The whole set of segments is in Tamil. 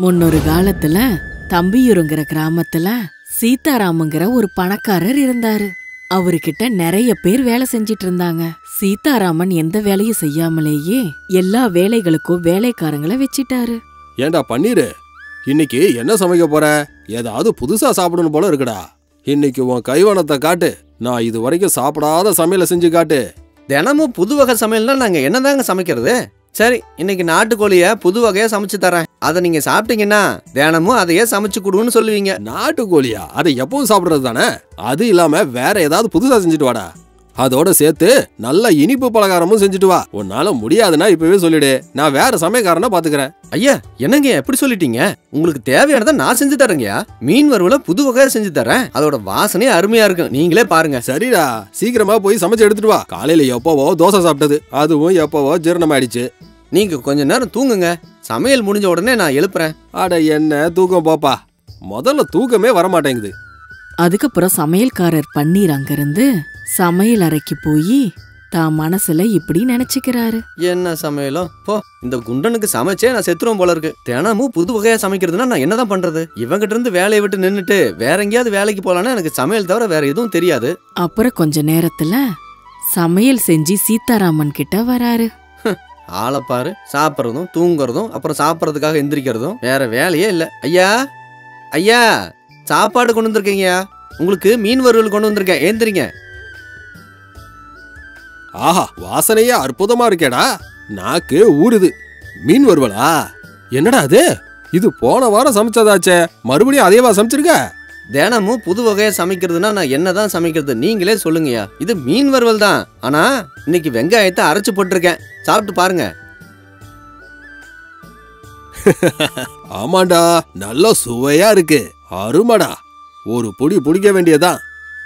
முன்னொரு காலத்துல தம்பியூருங்கிற கிராமத்துல சீதாராமங்கிற ஒரு பணக்காரர் இருந்தாரு. அவர்கிட்ட நிறைய பேர் வேலை செஞ்சிட்டு இருந்தாங்க. சீதாராமன் எந்த வேலையும் செய்யாமலேயே எல்லா வேலைகளுக்கும் வேலைக்காரங்களை வச்சிட்டாரு. ஏண்டா பன்னீரு? இன்னைக்கு என்ன சமைக்க போற? ஏதாவது புதுசா சாப்பிடணும் போல இருக்குடா. இன்னைக்கு உன் கைவனத்தை காட்டு. நான் இது வரைக்கும் சாப்பிடாத சமையலை செஞ்சு காட்டு. தினமும் புது வகை சமையல்னா நாங்க என்னதாங்க சமைக்கிறது? சரி இன்னைக்கு நாட்டுக்கோழிய புது வகையா சமைச்சு தரேன். அதை நீங்க சாப்பிட்டீங்கன்னா தினமும் அதையே சமைச்சு கொடுன்னு சொல்லுவீங்க. நாட்டுக்கோழியா? அதை எப்பவும் சாப்பிடுறது தானே? அது இல்லாம வேற ஏதாவது புதுசா செஞ்சுட்டு வாடா. அதோட சேர்த்து நல்ல இனிப்பு பலகாரமும் செஞ்சுட்டு வா. உன்னால முடியாதுன்னா இப்பவே சொல்லிடு. நான் வேற சமயக்காரனை பாத்துக்கிறேன். ஐயா என்னங்க எப்படி சொல்லிட்டீங்க? உங்களுக்கு தேவையானதை நான் செஞ்சு தரேங்கய்யா. மீன் வறுவல புது வகையா செஞ்சு தரேன். அதோட வாசனையே அருமையா இருக்கும். நீங்களே பாருங்க. சரிடா. சீக்கிரமா போய் சமைச்சு எடுத்துட்டு வா. காலையில எப்பவோ தோசை சாப்பிட்டது. அதுவும் எப்பவோ ஜீரணமாயிடுச்சு. நீங்க கொஞ்ச நேரம் தூங்குங்க. சமையல் முடிஞ்ச உடனே நான் எழுப்புறேன். அட என்ன தூக்கம் போப்பா? முதல்ல தூக்கமே வரமாட்டேங்குது. அதுக்கப்புறம் சமையல்காரர் பன்னீர் அங்கிருந்து சமையல் அறைக்கு போய் தான் மனசுல இப்படி நினைச்சுக்கிறாரு. என்ன சமையலோ? போ இந்த குண்டனுக்கு சமைச்சே நான் செத்துருவோம் போல இருக்கு. தினமும் புது வகையா சமைக்கிறதுனா நான் என்னதான் பண்றது? இவங்கிட்ட இருந்து வேலையை விட்டு நின்னுட்டு வேற எங்கேயாவது வேலைக்கு போலான்னா எனக்கு சமையல் தவிர வேற எதுவும் தெரியாது. அப்புறம் கொஞ்ச நேரத்துல சமையல் செஞ்சு சீதாராமன் கிட்ட வராரு. ஆளை பாரு சாப்பிட்றதும் தூங்குறதும் அப்புறம் சாப்பிட்றதுக்காக எந்திரிக்கிறதும் வேற வேலையே இல்லை. ஐயா ஐயா சாப்பாடு கொண்டு வந்திருக்கீங்கயா உங்களுக்கு மீன் வறுவல் கொண்டு வந்திருக்கேன். ஏந்திரிங்க. ஆஹா வாசனையே அற்புதமா இருக்கேடா. நாக்கு ஊறுது. மீன் வருவலா என்னடா அது? இது போன வாரம் சமைச்சதாச்சே. மறுபடியும் அதேவா சமைச்சிருக்க? தினமும் புது வகையா சமைக்கிறதுனா நான் என்னதான் சமைக்கிறது நீங்களே சொல்லுங்கய்யா. இது மீன் வறுவல் தான். ஆனா இன்னைக்கு வெங்காயத்தை அரைச்சு போட்டிருக்கேன். சாப்பிட்டு பாருங்க. ஆமாண்டா நல்ல சுவையா இருக்கு. அருமடா. ஒரு புடி பிடிக்க வேண்டியதுதான்.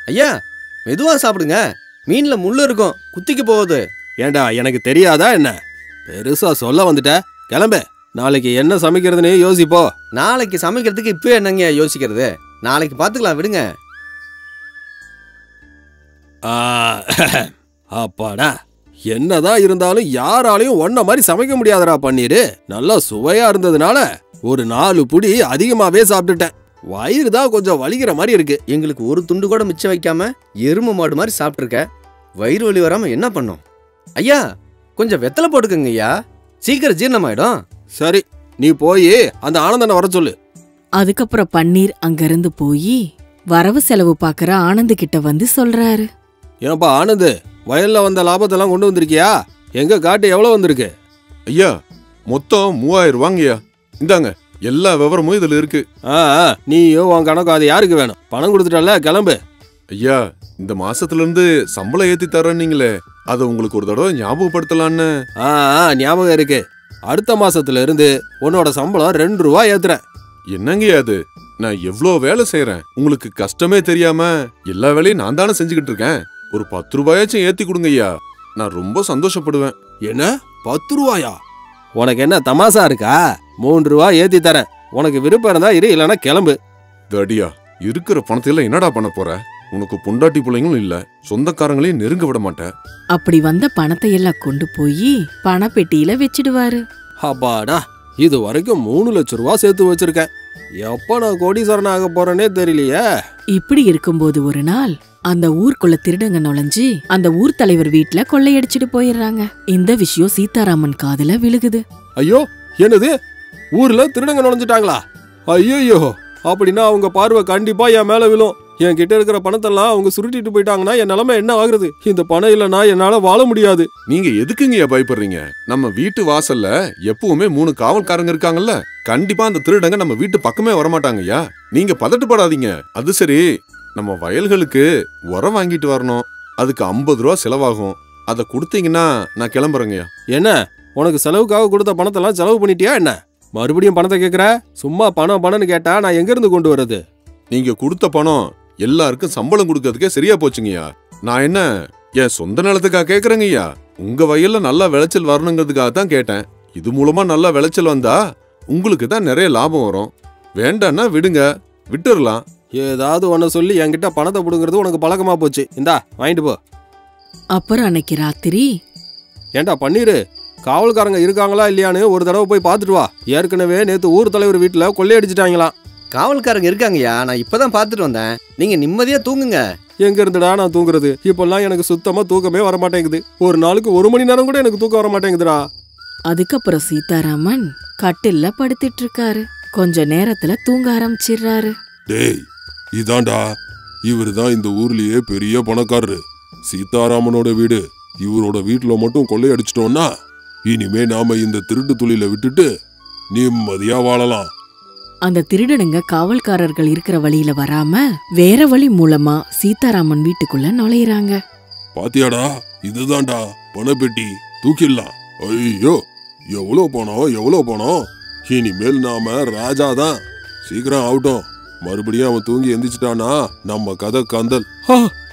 ஐயா மெதுவா சாப்பிடுங்க. மீன்ல முள்ளு இருக்கும். குத்திக்கு போகுது. ஏண்டா எனக்கு தெரியாதா என்ன? பெருசா சொல்ல வந்துட்ட. கிளம்பு. நாளைக்கு என்ன சமைக்கிறதுனே யோசிப்போ. நாளைக்கு சமைக்கிறதுக்கு இப்போ என்னங்க யோசிக்கிறது? நாளைக்கு பார்த்துக்கலாம் விடுங்க. அப்பாடா. என்னதான் இருந்தாலும் யாராலையும் ஒன்ன மாதிரி சமைக்க முடியாதடா பன்னீரு. நல்லா சுவையா இருந்ததுனால ஒரு நாலு புடி அதிகமாவே சாப்பிட்டுட்டேன். வயிறு தான் கொஞ்சம் வலிக்கிற மாதிரி இருக்கு. எங்களுக்கு ஒரு துண்டு கூட மிச்சம் வைக்காம எருமை மாடு மாதிரி சாப்பிட்ருக்க வயிறு வலி வராம என்ன பண்ணும்? ஐயா கொஞ்சம் வெத்தலை போட்டுக்கங்க ஐயா. சீக்கிரம் ஜீரணமாயிடும். சரி நீ போய் அந்த ஆனந்தனை வர சொல்லு. அதுக்கப்புறம் பன்னீர் அங்கிருந்து போய் வரவு செலவு பாக்குற ஆனந்த் கிட்ட வந்து சொல்றாரு. ஏன்பா ஆனந்து வயல்ல வந்த லாபத்தெல்லாம் கொண்டு வந்திருக்கியா? எங்க காட்டு எவ்வளவு வந்திருக்கு? ஐயா மொத்தம் மூவாயிரம் ரூபாங்கய்யா. இந்தாங்க எல்லா விவரமும் இதுல இருக்கு. ஆ ஆ, நீயும் உன் கணக்கு அது யாருக்கு வேணும்? பணம் கொடுத்துட்டல கிளம்பு. ஐயா இந்த மாசத்துல இருந்து சம்பளம் ஏத்தி தரேன்னீங்களே அதை உங்களுக்கு ஒரு தடவை ஞாபகப்படுத்தலான்னு. ஆ ஆ, ஞாபகம் இருக்கு. அடுத்த மாசத்துல இருந்து உன்னோட சம்பளம் ரெண்டு ரூபா ஏத்துறேன். என்னங்கய்யா அது நான் எவ்வளோ வேலை செய்றேன்? உங்களுக்கு கஷ்டமே தெரியாம எல்லா வேலையும் நான் தானே செஞ்சுக்கிட்டு இருக்கேன். ஒரு பத்து ரூபாயாச்சும் ஏத்தி கொடுங்க ஐயா. நான் ரொம்ப சந்தோஷப்படுவேன். என்ன? பத்து ரூபாயா? உனக்கு என்ன தமாசா இருக்கா? மூன்று ரூபா ஏத்தி தரேன். உனக்கு விருப்பம் இருந்தா இரு இல்லைன்னா கிளம்பு. தடியா இருக்கிற பணத்தையெல்லாம் என்னடா பண்ண போற? உனக்கு பொண்டாட்டி பிள்ளைங்களும் இல்ல. சொந்தக்காரங்களையும் நெருங்க விட மாட்டேன் அப்படி வந்த பணத்தை எல்லாம் கொண்டு போய் பணப்பெட்டியில வச்சிடுவாரு. அப்பாடா இது வரைக்கும் மூணு லட்சம் ரூபா சேர்த்து வச்சிருக்கேன். எப்ப நான் கோடீஸ்வரன் ஆக போறேனே தெரியலையே. இப்படி இருக்கும்போது ஒரு நாள் அந்த ஊருக்குள்ள திருடங்க நுழைஞ்சு அந்த ஊர் தலைவர் வீட்ல கொள்ளையடிச்சிட்டு போயிடுறாங்க. இந்த விஷயம் சீதாராமன் காதுல விழுகுது. ஐயோ என்னது? ஊர்ல திருடங்க நுழைஞ்சிட்டாங்களா? ஐயோ அப்படின்னா அவங்க பார்வை கண்டிப்பா என் மேல விழும். என் கிட்ட இருக்கிற பணத்தெல்லாம் அவங்க சுருட்டிட்டு போயிட்டாங்கன்னா என் நிலைமை என்ன ஆகுறது? இந்த பணம் இல்லைன்னா என்னால வாழ முடியாது. நீங்க எதுக்குங்கய்யா பயப்படுறீங்க? நம்ம வீட்டு வாசல்ல எப்பவுமே மூணு காவல்காரங்க இருக்காங்கல்ல. கண்டிப்பா அந்த திருடங்க நம்ம வீட்டு பக்கமே வரமாட்டாங்கய்யா நீங்க பதட்டப்படாதீங்க. அது சரி நம்ம வயல்களுக்கு உரம் வாங்கிட்டு வரணும். அதுக்கு ஐம்பது ரூபா செலவாகும். அதை கொடுத்தீங்கன்னா நான் கிளம்புறேங்கய்யா என்ன? உனக்கு செலவுக்காக கொடுத்த பணத்தெல்லாம் செலவு பண்ணிட்டியா என்ன? மறுபடியும் பணத்தை கேக்குற? சும்மா பணம் பணம்னு கேட்டா நான் எங்க இருந்து கொண்டு வர்றது? நீங்க கொடுத்த பணம் எல்லாருக்கும் சம்பளம் கொடுக்கறதுக்கே சரியா போச்சுங்கய்யா. நான் என்ன என் சொந்த நிலத்துக்காக கேக்குறேங்கய்யா. உங்க வயல்ல நல்லா விளைச்சல் வரணுங்கிறதுக்காக தான் கேட்டேன். இது மூலமா நல்லா விளைச்சல் வந்தா உங்களுக்கு தான் நிறைய லாபம் வரும். வேண்டான்னா விடுங்க விட்டுறலாம். ஏதாவது ஒன்ன சொல்லி என்கிட்ட பணத்தை புடுங்கிறது உனக்கு பழக்கமா போச்சு. இந்தா வாங்கிட்டு போ. அப்புறம் அன்னைக்கு ராத்திரி? ஏண்டா பன்னீரு காவல்காரங்க இருக்காங்களா இல்லையான்னு ஒரு தடவை போய் பார்த்துட்டு வா. ஏற்கனவே நேத்து ஊர் தலைவர் வீட்டுல கொள்ளையடிச்சிட்டாங்களாம். காவல்காரங்க இருக்காங்கய்யா. நான் இப்பதான் பார்த்துட்டு வந்தேன். நீங்க நிம்மதியா தூங்குங்க. எங்க இருந்துடா நான் தூங்குறது? இப்பெல்லாம் எனக்கு சுத்தமா தூக்கமே வர மாட்டேங்குது ஒரு நாளுக்கு ஒரு மணி நேரம் கூட எனக்கு தூக்கம் வர மாட்டேங்குதுடா அதுக்கப்புறம் சீதாராமன் கட்டில்ல படுத்துட்டு இருக்காரு கொஞ்ச நேரத்துல தூங்க ஆரம்பிச்சிடுறாரு டேய் இதாண்டா இவர் தான் இந்த ஊர்லயே பெரிய பணக்காரரு. சீதாராமனோட வீடு. இவரோட வீட்டுல மட்டும் கொள்ளையடிச்சிட்டோம்னா இனிமே நாம இந்த திருட்டு தொழில விட்டுட்டு நிம்மதியா வாழலாம். அந்த திருடனுங்க காவல்காரர்கள் இருக்கிற வழியில வராம வேற வழி மூலமா சீதாராமன் வீட்டுக்குள்ள நுழையிறாங்க. பாத்தியாடா? இதுதான்டா. பணப்பெட்டி. தூக்கிடலாம். ஐயோ. எவ்வளோ பணம்? எவ்வளோ பணம்? இனிமேல் நாம ராஜா தான். சீக்கிரம் ஆகட்டும். மறுபடியும் அவன் தூங்கி எந்திரிச்சிட்டானா? நம்ம கதை கந்தல்.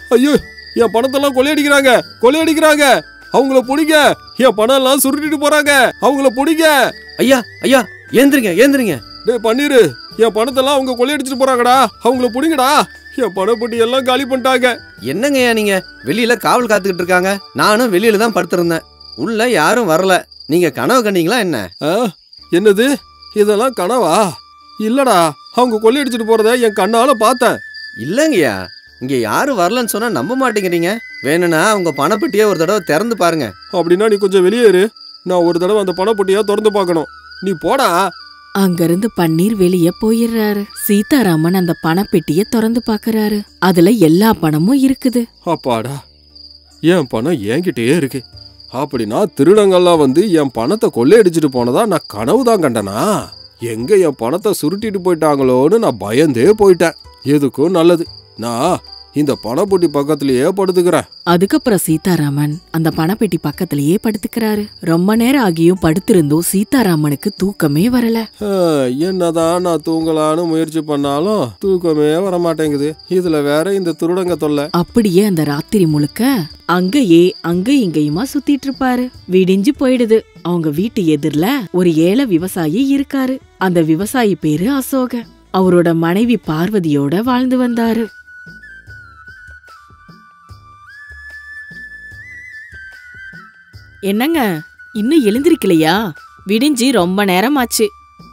ஐயோ. என் பணத்தெல்லாம் கொள்ளையடிக்கிறாங்க. கொள்ளையடிக்கிறாங்க. அவங்கள பிடிங்க. என் பணம் எல்லாம் சுருட்டிட்டு போறாங்க. அவங்கள பிடிங்க. ஐயா ஐயா. ஏந்திரிங்க ஏந்திரிங்க. டேய் பன்னீரு என் பணத்தெல்லாம் அவங்க கொள்ளையடிச்சிட்டு போறாங்கடா. அவங்கள பிடிங்கடா. என் பணப்பட்டி எல்லாம் காலி பண்ணிட்டாங்க. என்னங்கய்யா நீங்க? வெளியில காவல் காத்துக்கிட்டு இருக்காங்க. நானும் வெளியில தான் படுத்திருந்தேன். உள்ள யாரும் வரல. நீங்க கனவு கண்டீங்களா என்ன? ஆ, என்னது? இதெல்லாம் கனவா? இல்லடா. அவங்க கொள்ளையடிச்சிட்டு போறத என் கண்ணால பார்த்தேன். இல்லங்கய்யா. இங்க யாரும் வரலன்னு சொன்னா நம்ப மாட்டேங்கிறீங்க. வேணும்னா உங்க பணப்பெட்டியை ஒரு தடவை திறந்து பாருங்க. அப்படின்னா நீ கொஞ்சம் வெளியே இரு நான் ஒரு தடவை அந்த பணப்பட்டியா திறந்து பார்க்கணும். நீ போடா. அங்கிருந்து பன்னீர் வெளியே போயிடுறாரு. சீதாராமன் அந்த பணப்பெட்டிய திறந்து பாக்குறாரு அதுல எல்லா பணமும் இருக்குது. அப்பாடா என் பணம் என்கிட்டயே இருக்கு. அப்படின்னா திருடங்கள்லாம் வந்து என் பணத்தை கொள்ளையடிச்சிட்டு போனதா நான் கனவு தான் கண்டனா? எங்க என் பணத்தை சுருட்டிட்டு போயிட்டாங்களோன்னு நான் பயந்தே போயிட்டேன். எதுக்கும் நல்லது. நான் இந்த பணப்பொட்டி பக்கத்திலேயே படுத்துக்கிறேன். அதுக்கப்புறம் சீதாராமன் அந்த பணப்பெட்டி பக்கத்திலேயே படுத்துக்கிறாரு. ரொம்ப நேரம் ஆகியும் படுத்திருந்தும் சீதாராமனுக்கு தூக்கமே வரல. என்னதான் நான் தூங்கலான்னு முயற்சி பண்ணாலும் தூக்கமே வர மாட்டேங்குது இதுல வேற இந்த திருடங்க தொல்லை. அப்படியே அந்த ராத்திரி முழுக்க அங்கேயே அங்க இங்கேயுமா சுத்திட்டு இருப்பாரு. விடிஞ்சு போயிடுது. அவங்க வீட்டு எதிர்ல ஒரு ஏழை விவசாயி இருக்காரு. அந்த விவசாயி பேரு அசோக. அவரோட மனைவி பார்வதியோட வாழ்ந்து வந்தாரு. என்னங்க? இன்னும் எழுந்திருக்கலையா? விடிஞ்சு ரொம்ப நேரம் ஆச்சு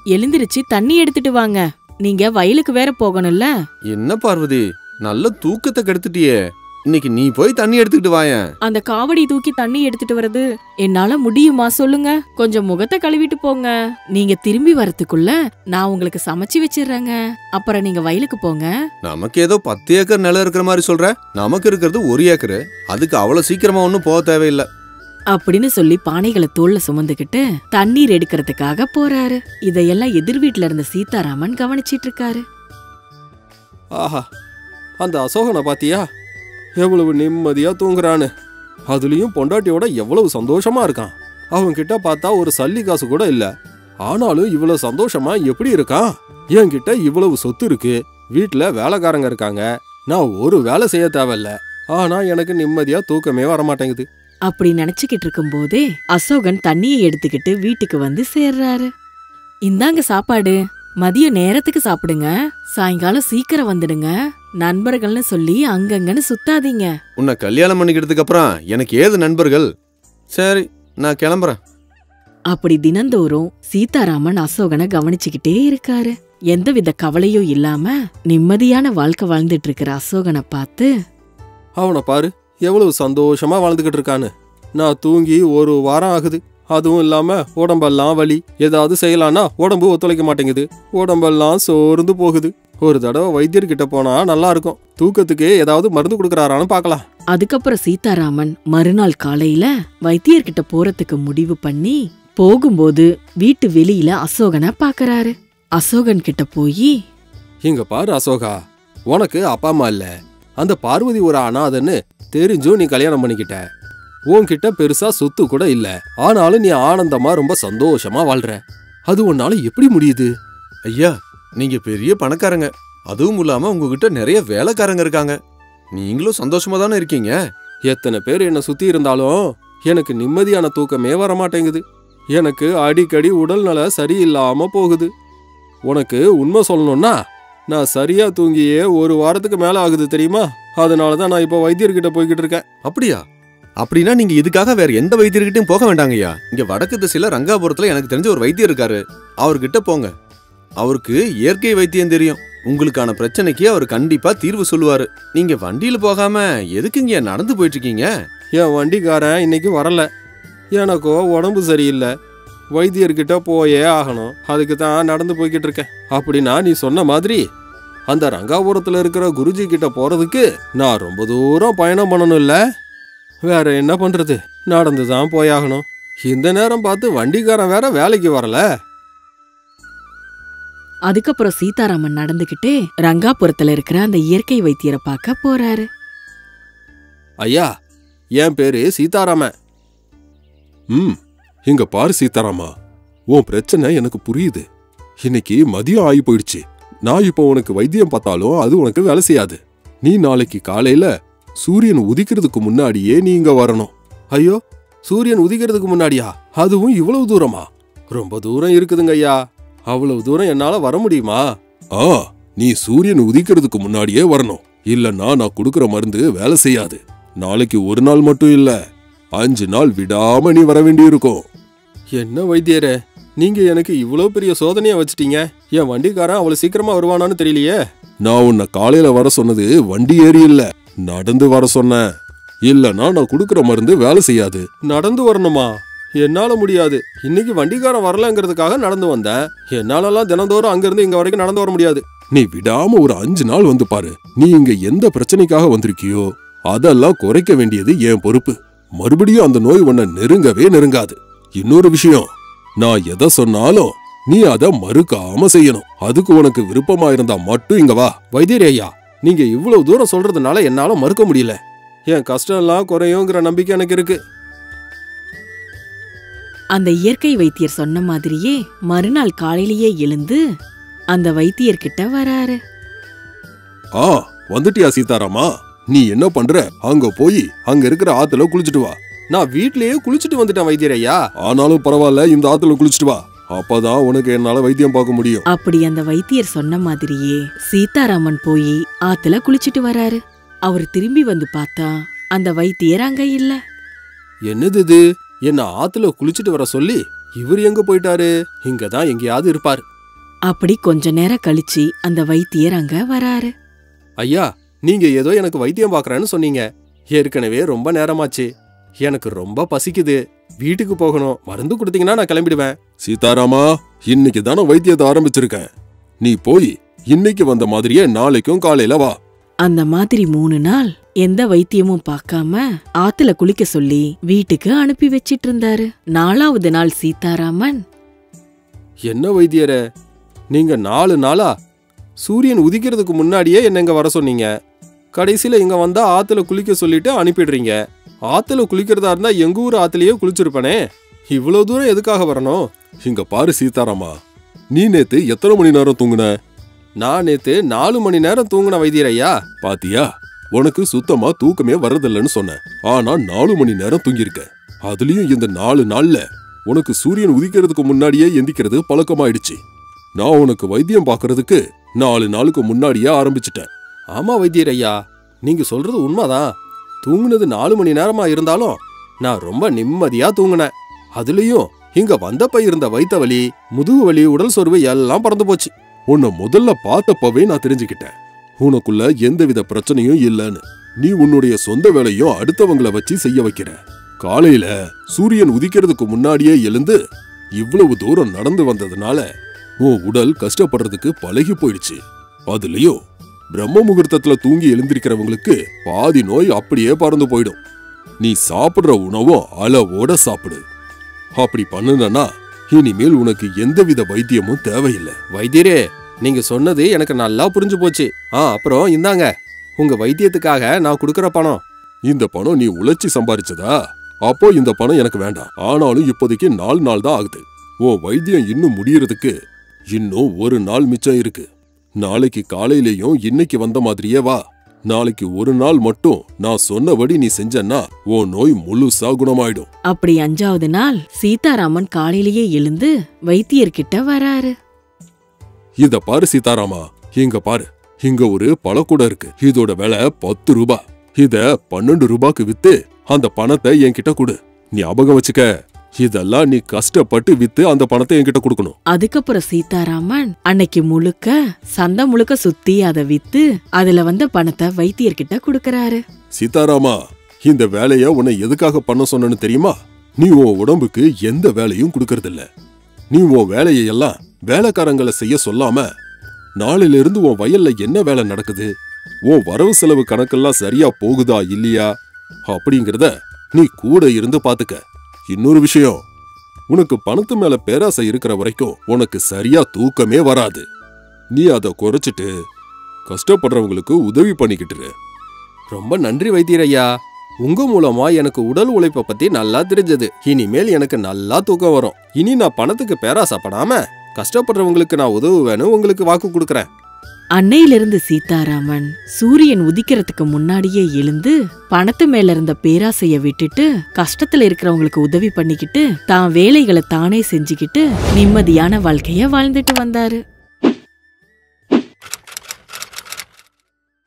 எழுந்திருச்சு தண்ணி எடுத்துட்டு வாங்க. நீங்க வயலுக்கு வேற போகணும்ல? என்ன பார்வதி? நல்ல தூக்கத்தை கெடுத்துட்டியே. இன்னைக்கு நீ போய் தண்ணி எடுத்துக்கிட்டு வாயேன். அந்த காவடி தூக்கி தண்ணி எடுத்துட்டு வர்றது என்னால முடியுமா சொல்லுங்க. கொஞ்சம் முகத்தை கழுவிட்டு போங்க. நீங்க திரும்பி வரதுக்குள்ள நான் உங்களுக்கு சமைச்சு வச்சிடுறேங்க. அப்புறம் நீங்க வயலுக்கு போங்க. நமக்கு ஏதோ பத்து ஏக்கர் நிலம் இருக்கிற மாதிரி சொல்ற? நமக்கு இருக்கிறது ஒரு ஏக்கரு. அதுக்கு அவ்வளவு சீக்கிரமா ஒன்றும் போக தேவையில்லை. அப்படின்னு சொல்லி பானைகளை தோல்ல சுமந்துக்கிட்டு தண்ணீர் எடுக்கிறதுக்காக போறாரு. இதையெல்லாம் எதிர் வீட்டுல இருந்த சீதாராமன் கவனிச்சிட்டு இருக்காரு ஆஹா அந்த அசோகனை பாத்தியா? எவ்வளவு நிம்மதியா தூங்குறான்னு. அதுலயும் பொண்டாட்டியோட எவ்வளவு சந்தோஷமா இருக்கான். அவன்கிட்ட பார்த்தா ஒரு சல்லி காசு கூட இல்ல. ஆனாலும் இவ்வளவு சந்தோஷமா எப்படி இருக்கான்? என்கிட்ட இவ்வளவு சொத்து இருக்கு. வீட்டில் வேலைக்காரங்க இருக்காங்க. நான் ஒரு வேலை செய்ய தேவையில்ல. ஆனா எனக்கு நிம்மதியா தூக்கமே வர மாட்டேங்குது அப்படி நினைச்சுக்கிட்டு இருக்கும்போதே அசோகன் தண்ணியை எடுத்துக்கிட்டு வீட்டுக்கு வந்து சேர்றாரு. இந்தாங்க சாப்பாடு. மதிய நேரத்துக்கு சாப்பிடுங்க. சாயங்காலம் சீக்கிரம் வந்துடுங்க. நண்பர்கள்னு சொல்லி அங்கங்கன்னு சுத்தாதீங்க. உன்னை கல்யாணம் பண்ணிக்கிறதுக்கு அப்புறம் எனக்கு ஏது நண்பர்கள்? சரி நான் கிளம்புறேன். அப்படி தினந்தோறும் சீதாராமன் அசோகனை கவனிச்சுக்கிட்டே இருக்காரு. எந்தவித கவலையும் இல்லாம நிம்மதியான வாழ்க்கை வாழ்ந்துட்டு இருக்கிற அசோகனை பார்த்து அவனை பாரு. எவ்வளவு சந்தோஷமா வாழ்ந்துகிட்டு இருக்கான்னு. நான் தூங்கி ஒரு வாரம் ஆகுது. அதுவும் இல்லாம உடம்பெல்லாம் வலி. ஏதாவது செய்யலான்னா உடம்பு ஒத்துழைக்க மாட்டேங்குது. உடம்பெல்லாம் சோர்ந்து போகுது. ஒரு தடவை வைத்தியர்கிட்ட போனா நல்லா இருக்கும். தூக்கத்துக்கு ஏதாவது மருந்து கொடுக்கறாரான்னு பார்க்கலாம். அதுக்கப்புறம் சீதாராமன் மறுநாள் காலையில வைத்தியர்கிட்ட போறதுக்கு முடிவு பண்ணி போகும்போது வீட்டு வெளியில அசோகனை பாக்கறாரு. அசோகன் கிட்ட போய் இங்க பாரு அசோகா உனக்கு அப்பா அம்மா இல்ல. அந்த பார்வதி ஒரு அனாதன்னு தெரிஞ்சும் நீ கல்யாணம் பண்ணிக்கிட்ட. உன்கிட்ட பெருசா சொத்து கூட இல்ல. ஆனாலும் நீ ஆனந்தமா ரொம்ப சந்தோஷமா வாழ்ற. அது உன்னால எப்படி முடியுது? ஐயா நீங்க பெரிய பணக்காரங்க. அதுவும் இல்லாம உங்ககிட்ட நிறைய வேலைக்காரங்க இருக்காங்க. நீங்களும் சந்தோஷமா தானே இருக்கீங்க? எத்தனை பேர் என்னை சுத்தி இருந்தாலும் எனக்கு நிம்மதியான தூக்கமே வர மாட்டேங்குது எனக்கு அடிக்கடி உடல்நல சரியில்லாம போகுது. உனக்கு உண்மை சொல்லணும்னா நான் சரியா தூங்கியே ஒரு வாரத்துக்கு மேல ஆகுது தெரியுமா? அதனால தான் நான் இப்போ வைத்தியர்கிட்ட போய்கிட்டு இருக்கேன். அப்படியா? அப்படின்னா நீங்க இதுக்காக வேற எந்த வைத்தியர்கிட்டயும் போக வேண்டாங்கய்யா இங்க வடக்கு திசையில ரங்காபுரத்துல எனக்கு தெரிஞ்ச ஒரு வைத்தியர் இருக்காரு. அவர்கிட்ட போங்க. அவருக்கு இயற்கை வைத்தியம் தெரியும். உங்களுக்கான பிரச்சனைக்கு அவர் கண்டிப்பா தீர்வு சொல்லுவாரு. நீங்க வண்டியில போகாம எதுக்கு இங்க நடந்து போயிட்டு இருக்கீங்க? என் வண்டிக்காரன் இன்னைக்கு வரல. எனக்கோ உடம்பு சரியில்லை. வைத்தியர்கிட்ட போயே ஆகணும். அதுக்கு தான் நடந்து போய்கிட்டு இருக்கேன். அப்படின்னா நீ சொன்ன மாதிரி அந்த ரங்காபுரத்தில் இருக்கிற குருஜி கிட்ட போறதுக்கு நான் ரொம்ப தூரம் பயணம் பண்ணணும் இல்ல வேற என்ன பண்றது? நடந்து தான் போயாகணும். இந்த நேரம் பார்த்து வண்டிக்காரன் வேற வேலைக்கு வரல. அதுக்கப்புறம் சீதாராமன் நடந்துகிட்டே ரங்காபுரத்துல இருக்கிற அந்த இயற்கை வைத்தியரை பார்க்க போறாரு. ஐயா என் பேரு சீதாராமன். ம். இங்க பாரு சீதாராமா உன் பிரச்சனை எனக்கு புரியுது. இன்னைக்கு மதியம் ஆகி போயிடுச்சு. நான் இப்போ உனக்கு வைத்தியம் பார்த்தாலும் அது உனக்கு வேலை செய்யாது. நீ நாளைக்கு காலையில சூரியன் உதிக்கிறதுக்கு முன்னாடியே நீ இங்க வரணும். ஐயோ சூரியன் உதிக்கிறதுக்கு முன்னாடியா? அதுவும் இவ்வளவு தூரமா? ரொம்ப தூரம் இருக்குதுங்க ஐயா. அவ்வளவு தூரம் என்னால வர முடியுமா? ஆ நீ சூரியன் உதிக்கிறதுக்கு முன்னாடியே வரணும். இல்லன்னா நான் கொடுக்கற மருந்து வேலை செய்யாது. நாளைக்கு ஒரு நாள் மட்டும் இல்ல அஞ்சு நாள் விடாம நீ வர வேண்டியிருக்கும். என்ன வைத்தியரே நீங்க எனக்கு இவ்வளவு பெரிய சோதனையா வச்சிட்டீங்க? என் வண்டிக்காரன் அவ்வளவு சீக்கிரமா வருவானான்னு தெரியலையே. நான் உன்னை காலையில வர சொன்னது வண்டி ஏறி இல்ல நடந்து வர சொன்னேன். இல்லனா நான் கொடுக்கற மருந்து வேலை செய்யாது. நடந்து வரணுமா? என்னால முடியாது. இன்னைக்கு வண்டிக்காரன் வரலங்கிறதுக்காக நடந்து வந்தேன். என்னாலலாம் தினந்தோறும் அங்கிருந்து இங்க வரைக்கும் நடந்து வர முடியாது. நீ விடாம ஒரு அஞ்சு நாள் வந்து பாரு. நீ இங்க எந்த பிரச்சனைக்காக வந்திருக்கியோ அதெல்லாம் குறைக்க வேண்டியது என் பொறுப்பு. மறுபடியும் அந்த நோய் உன்னை நெருங்கவே நெருங்காது. இன்னொரு விஷயம். நான் எதை சொன்னாலும் நீ அதை மறுக்காம செய்யணும். அதுக்கு உனக்கு விருப்பமா இருந்தா மட்டும் இங்க வா. வைத்தியரே ஐயா நீங்க இவ்வளவு தூரம் சொல்றதுனால என்னால மறுக்க முடியல. என் கஷ்டம் எல்லாம் குறையுங்கிற நம்பிக்கை எனக்கு இருக்கு. அந்த இயற்கை வைத்தியர் சொன்ன மாதிரியே மறுநாள் காலையிலேயே எழுந்து அந்த வைத்தியர்கிட்ட வராரு. ஆ வந்துட்டியா சீதாராமா? நீ என்ன பண்ற? அங்க போய் அங்க இருக்கிற ஆத்துல குளிச்சிட்டு வா. நான் வீட்லயே குளிச்சுட்டு வந்துட்டேன் வைத்தியர் ஐயா ஆனாலும் பரவாயில்ல இந்த ஆத்துல குளிச்சிட்டு வா. அப்பதான் உனக்கு என்னால வைத்தியம் பார்க்க முடியும். அப்படி அந்த வைத்தியர் சொன்ன மாதிரியே சீதாராமன் போய் ஆத்துல குளிச்சிட்டு வராரு. அவர் திரும்பி வந்து பார்த்தா அந்த வைத்தியர் அங்க இல்ல. என்னது இது? என்ன ஆத்துல குளிச்சுட்டு வர சொல்லி இவர் எங்க போயிட்டாரு? இங்க தான் எங்கேயாவது இருப்பார். அப்படி கொஞ்ச நேரம் கழிச்சு அந்த வைத்தியர் அங்க வராரு. ஐயா நீங்க ஏதோ எனக்கு வைத்தியம் பார்க்கறேன்னு சொன்னீங்க. ஏற்கனவே ரொம்ப நேரமாச்சு. எனக்கு ரொம்ப பசிக்குது. வீட்டுக்கு போகணும். மருந்து கொடுத்தீங்கன்னா நான் கிளம்பிடுவேன். சீதாராமா இன்னைக்கு தானே வைத்தியத்தை ஆரம்பிச்சிருக்கேன். நீ போய் இன்னைக்கு வந்த மாதிரியே நாளைக்கும் காலையில வா. அந்த மாதிரி மூணு நாள் எந்த வைத்தியமும் பார்க்காம ஆத்துல குளிக்க சொல்லி வீட்டுக்கு அனுப்பி வச்சிட்டு இருந்தாரு நாலாவது நாள் சீதாராமன். என்ன வைத்தியரே? நீங்க நாலு நாளா? சூரியன் உதிக்கிறதுக்கு முன்னாடியே என்ன இங்க வர சொன்னீங்க. கடைசியில இங்க வந்தா ஆத்துல குளிக்க சொல்லிட்டு அனுப்பிடுறீங்க. ஆத்துல குளிக்கிறதா இருந்தா எங்க ஊர் ஆத்துலயே குளிச்சிருப்பனே. இவ்வளவு தூரம் எதுக்காக வரணும்? இங்க பாரு சீதாராமா. நீ நேத்து எத்தனை மணி நேரம் தூங்குன? நான் நேத்து நாலு மணி நேரம் தூங்கின வைத்தியரையா? பாத்தியா? உனக்கு சுத்தமா தூக்கமே வர்றதில்லைன்னு சொன்னேன். ஆனா நாலு மணி நேரம் தூங்கியிருக்க. அதுலயும் இந்த நாலு நாள்ல உனக்கு சூரியன் உதிக்கிறதுக்கு முன்னாடியே எந்திக்கிறது பழக்கமாயிடுச்சு. நான் உனக்கு வைத்தியம் பார்க்கறதுக்கு நாலு நாளுக்கு முன்னாடியே ஆரம்பிச்சிட்டேன். ஆமா வைத்தியர் ஐயா நீங்க சொல்றது உண்மைதான். தூங்குனது நாலு மணி நேரமா இருந்தாலும் நான் ரொம்ப நிம்மதியா தூங்கினேன். அதுலயும் இங்க வந்தப்ப இருந்த வயித்த வலி முதுகு வலி உடல் சோர்வு எல்லாம் பறந்து போச்சு. உன்னை முதல்ல பார்த்தப்பவே நான் தெரிஞ்சுக்கிட்டேன். உனக்குள்ள எந்தவித பிரச்சனையும் இல்லைன்னு. நீ உன்னுடைய சொந்த வேலையும் அடுத்தவங்கள வச்சு செய்ய வைக்கிற. காலையில சூரியன் உதிக்கிறதுக்கு முன்னாடியே எழுந்து இவ்வளவு தூரம் நடந்து வந்ததுனால உன் உடல் கஷ்டப்படுறதுக்கு பழகி போயிடுச்சு. அதுலயும் பிரம்ம முகூர்த்தத்துல தூங்கி எழுந்திருக்கிறவங்களுக்கு பாதி நோய் அப்படியே பறந்து போயிடும். நீ சாப்பிடுற உணவும் அளவோட சாப்பிடு. அப்படி பண்ணுனா இனிமேல் உனக்கு எந்தவித வைத்தியமும் தேவையில்லை. வைத்தியரே நீங்க சொன்னது எனக்கு நல்லா புரிஞ்சு போச்சு. ஆ அப்புறம் இந்தாங்க. உங்க வைத்தியத்துக்காக நான் கொடுக்கற பணம். இந்த பணம் நீ உழைச்சி சம்பாரிச்சதா? அப்போ இந்த பணம் எனக்கு வேண்டாம். ஆனாலும் இப்போதைக்கு நாலு நாள் தான் ஆகுது. உன் வைத்தியம் இன்னும் முடியறதுக்கு இன்னும் ஒரு நாள் மிச்சம் இருக்கு. நாளைக்கு காலையிலயும் இன்னைக்கு வந்த மாதிரியே வா. நாளைக்கு ஒரு நாள் மட்டும் நான் சொன்னபடி நீ செஞ்சன்னா உன் நோய் முழுசா குணமாயிடும். அப்படி அஞ்சாவது நாள் சீதாராமன் காலையிலேயே எழுந்து வைத்தியர்கிட்ட வராரு. இத பாரு சீதாராமா. இங்க பாரு. இங்க ஒரு பழக்கூடம் இருக்கு. இதோட விலை பத்து ரூபாய் இத பன்னெண்டு ரூபாய்க்கு வித்து அந்த பணத்தை என்கிட்ட கொடு. ஞாபகம் வச்சுக்க. இதெல்லாம் நீ கஷ்டப்பட்டு வித்து அந்த பணத்தை என்கிட்ட கொடுக்கணும். அதுக்கப்புறம் சீதாராமன் அன்னைக்கு முழுக்க சந்தை முழுக்க சுத்தி அதை வித்து அதுல வந்த பணத்தை வைத்தியர்கிட்ட கொடுக்கறாரு. சீதாராமா இந்த வேலைய உன்னை எதுக்காக பண்ண சொன்னேன்னு தெரியுமா? நீ உன் உடம்புக்கு எந்த வேலையும் கொடுக்கறதில்ல. நீ உன் வேலையை எல்லாம் வேலைக்காரங்களை செய்ய சொல்லாம நாளையில இருந்து உன் வயல்ல என்ன வேலை நடக்குது? உன் வரவு செலவு கணக்கெல்லாம் சரியா போகுதா இல்லையா? அப்படிங்கறத நீ கூட இருந்து பாத்துக்க. இன்னொரு விஷயம். உனக்கு பணத்து மேல பேராசை இருக்கிற வரைக்கும் உனக்கு சரியா தூக்கமே வராது. நீ அதை குறைச்சிட்டு கஷ்டப்படுறவங்களுக்கு உதவி பண்ணிக்கிட்டுரு ரொம்ப நன்றி வைத்தியரையா. உங்க மூலமா எனக்கு உடல் உழைப்பை பத்தி நல்லா தெரிஞ்சது. இனிமேல் எனக்கு நல்லா தூக்கம் வரும். இனி நான் பணத்துக்கு பேராசைப்படாம கஷ்டப்படுறவங்களுக்கு நான் உதவுவேன்னு உங்களுக்கு வாக்கு கொடுக்குறேன். அன்னையிலிருந்து சீதாராமன் சூரியன் உதிக்கிறதுக்கு முன்னாடியே எழுந்து பணத்து மேல இருந்த பேராசைய விட்டுட்டு கஷ்டத்துல இருக்கிறவங்களுக்கு உதவி பண்ணிக்கிட்டு தான் வேலைகளை தானே செஞ்சுக்கிட்டு நிம்மதியான வாழ்க்கைய வாழ்ந்துட்டு வந்தாரு.